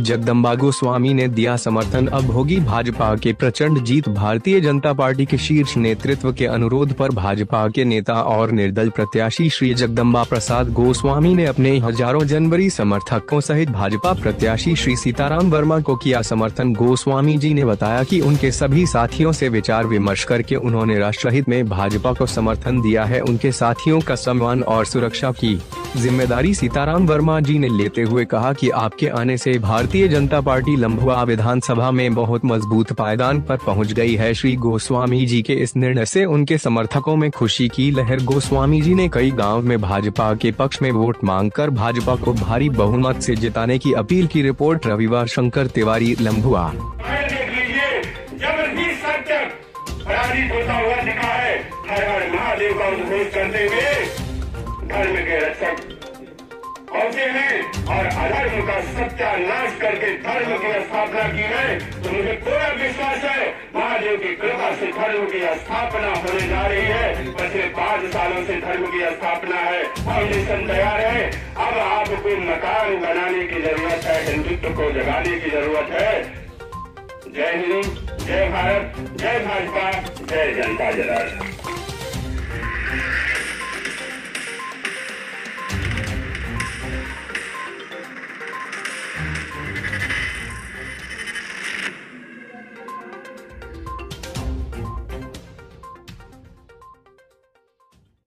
जगदम्बा गोस्वामी ने दिया समर्थन। अब होगी भाजपा के प्रचंड जीत। भारतीय जनता पार्टी के शीर्ष नेतृत्व के अनुरोध पर भाजपा के नेता और निर्दल प्रत्याशी श्री जगदम्बा प्रसाद गोस्वामी ने अपने हज़ारों जनवरी समर्थकों सहित भाजपा प्रत्याशी श्री सीताराम वर्मा को किया समर्थन। गोस्वामी जी ने बताया कि उनके सभी साथियों से विचार विमर्श करके उन्होंने राष्ट्रहित में भाजपा को समर्थन दिया है। उनके साथियों का सम्मान और सुरक्षा की ज़िम्मेदारी सीताराम वर्मा जी ने लेते हुए कहा कि आपके आने से भारतीय जनता पार्टी लम्बुआ विधानसभा में बहुत मज़बूत पायदान पर पहुँच गई है। श्री गोस्वामी जी के इस निर्णय से उनके समर्थकों में खुशी की लहर। गोस्वामी जी ने कई गाँव में भाजपा के पक्ष में वोट मांगकर भाजपा को भारी बहुमत से जिताने की अपील की रिपोर्ट। रविवार शंकर तिवारी लम्बुआ पहुँचे हैं और अधर्म का सत्यानाश करके धर्म की स्थापना की है तो मुझे पूरा विश्वास है, महादेव की कृपा से धर्म की स्थापना होने जा रही है। पिछले पाँच सालों से धर्म की स्थापना है फाउंडेशन तैयार है। अब आपको मकान बनाने की ज़रूरत है, हिंदुत्व को जगाने की ज़रूरत है। जय हिंद, जय भारत, जय भाजपा, जय जनता जनार्दन